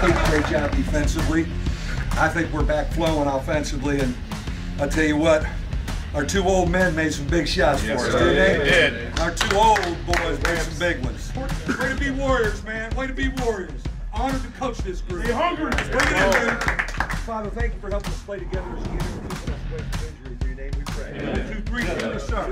great job defensively. I think we're back flowing offensively, and I'll tell you what, our two old men made some big shots for us, didn't they? They did. Our two old boys made some big ones. Way to be warriors, man. Way to be warriors. Honored to coach this group. Be hungry. Bring it in, dude. Father, thank you for helping us play together as a unit and keeping us away from injury. In your name we pray. One, two, three, finish up.